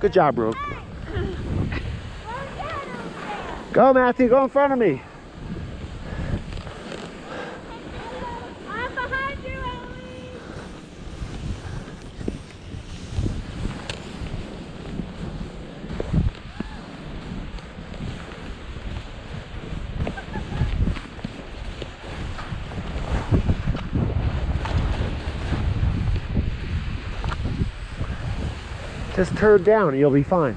Good job, Brooke. Go, Matthew. Go in front of me. Just turn down you'll be fine.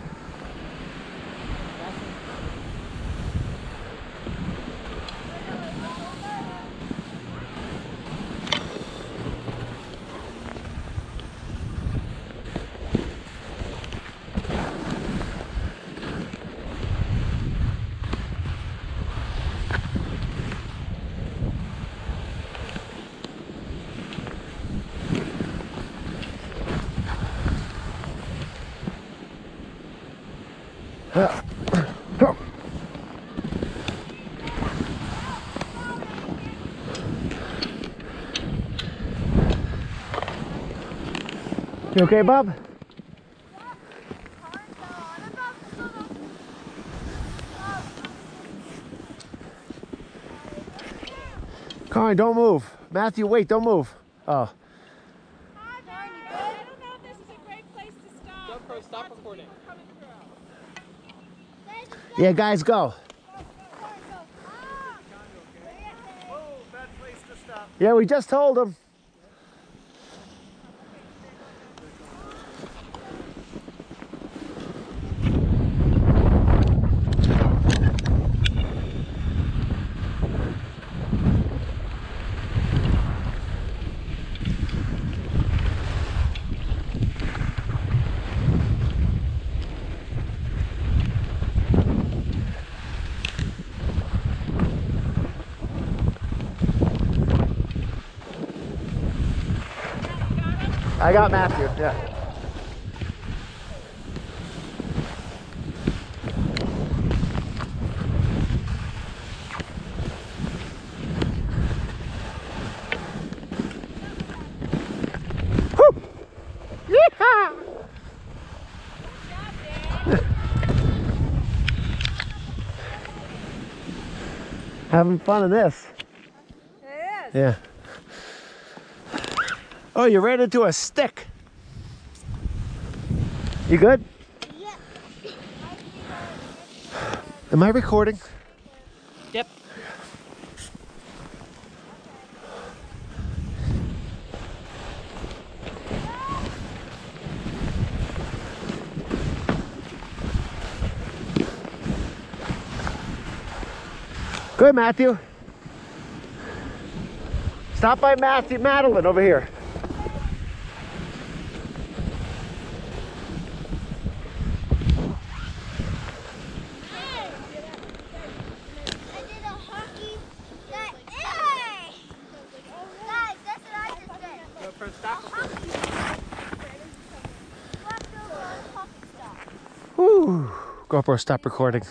You okay, Bob? Connie, don't move. Matthew, wait, don't move. Oh, Hi, Barney. I don't know if this is a great place to stop. GoPro, stop recording. Yeah, guys, go. Yeah, we just told him. I got Matthew. Yeah. Having fun in this. Yeah. Oh, you ran into a stick. You good? Yeah. Am I recording? Yep. Good, Matthew. Stop by Matthew Madeline over here. I did a hockey. That, hey! Guys, that's what I just did. GoPro, stop recording. Flipped over a hockey stop. Whew. GoPro, stop recording.